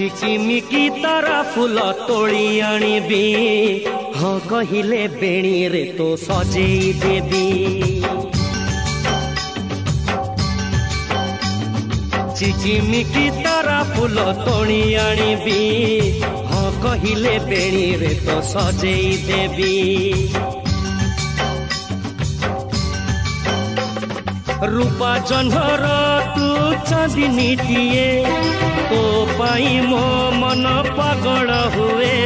ঝিকিমিকি তারা ফুল তোলি আনিবি ହଁ କହିଲେ ବେଣୀରେ ତୋ ସଜେଇ ଦେବି ଚିଚିମିକି ତାରା ଫୁଲ ତୋଳି ଆଣିବି ହଁ କହିଲେ ବେଣୀରେ ତୋ ସଜେଇ ଦେବି রূপা জহ্নর তু চাঁদিনী দিয়ে তো পাই মো মন পাগল হুয়ে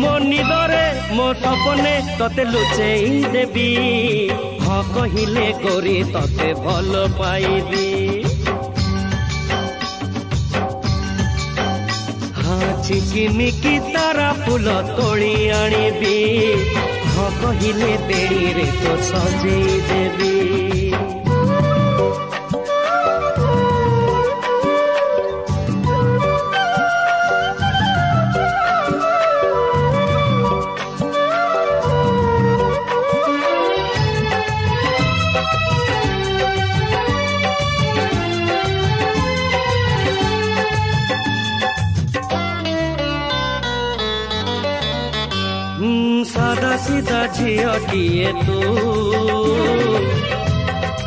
মো নিদরে মো সপনে ততে লুচেই দেবি হ কহিলে করি ততে ভাল পাইবি ঝিকিমিকি তারা ফুল তোড়ি আনিবি হ কহিলে বেড়িরে তো সজেই দেবি ସାଧା ସିଧା ଝିଅଟିଏ ତୁ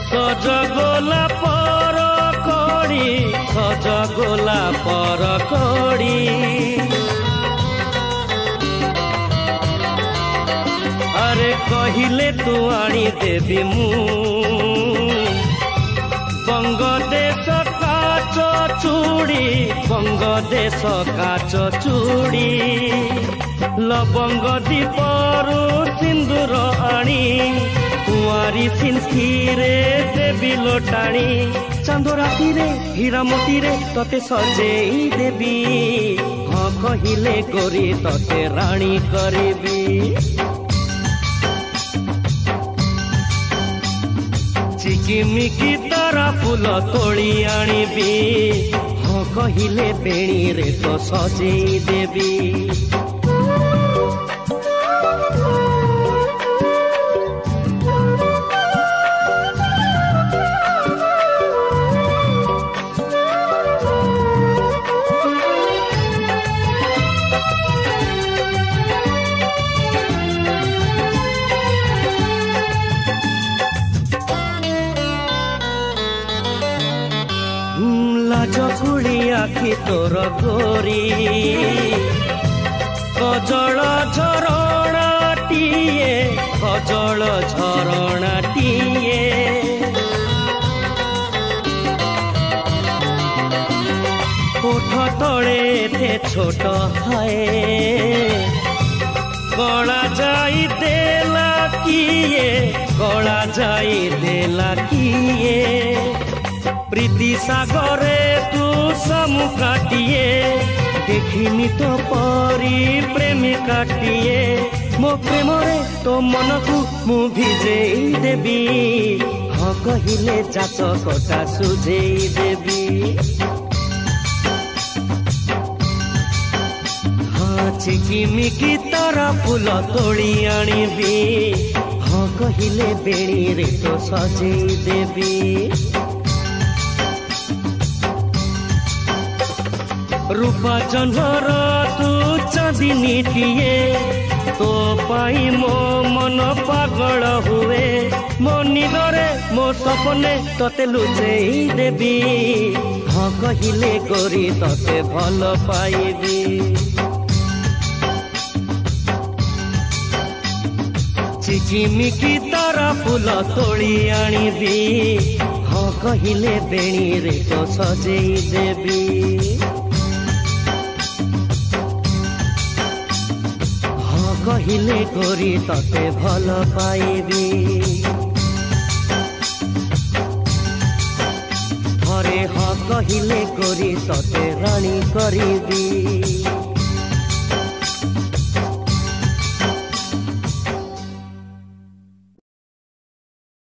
ସଜ ଗୋଲାପ କଡ଼ି ସଜ ଗୋଲାପ କଡ଼ି ଆରେ କହିଲେ ତୁ ଆଣିଦେବି ମୁଁ বঙ্গ দেশ কাচ চুড়ি বঙ্গ দেশ কাচ চুড়ি লবঙ্গ দ্বীপরু সিন্দুর আনি কুয়ারি সিন্থিরে দেবী লোটাণি চান্দ রাতে হীরামতি তোতে সজেই দেবি হ কহিলে গরি তোতে রাণী করিবি চিকিমিকি তার ଫୁଲ ତୋଳି ଆଣିବି ହଁ କହିଲେ ବେଣୀରେ ତ ସଜେଇ ଦେବି লাজ খুড়ি আখি তোর ঘোরি কজল ঝরণাটিয়ে কজল ঝরণাটিয়ে ওঠ তলে তে ছোট হায় কলা যাই দেলা কিয়ে কলা যাই দেলা কিয়ে প্রীতি সাগরে তুষম কাটিয়ে দেখিনি তো পরি প্রেমী কাটিয়ে ମୋ ପ୍ରେମରେ ତୋ ମନକୁ ମୁଁ ଭିଜେଇ ଦେବି ହଁ କହିଲେ ଚାଷ କଟା ସୁଝେଇ ଦେବି ହଁ ଚିକିମିକି ତର ଫୁଲ ତୋଳି ଆଣିବି ହଁ କହିଲେ ବେଳିରେ ତୋ ସଜେଇ ଦେବି ବଚନର ତୁ ଚାନ୍ଦିନିଟିଏ ତୋ ପାଇଁ ମୋ ମନ ପାଗଳ ହୁଏ ମୋ ନିଦରେ ମୋ ସପନେ ତତେ ଲୁଚେଇ ଦେବି ହଁ କହିଲେ କରି ତତେ ଭଲ ପାଇବି ଚିଚିମିକି ତାର ଫୁଲ ତୋଳି ଆଣିବି ହଁ କହିଲେ ବେଣୀରେ ତ ସଜେଇ ଦେବି କହିଲେ କରି ତତେ ଭଲ ପାଇବି ଥରେ ହ କହିଲେ କରି ତତେ ରାଣୀ କରିବି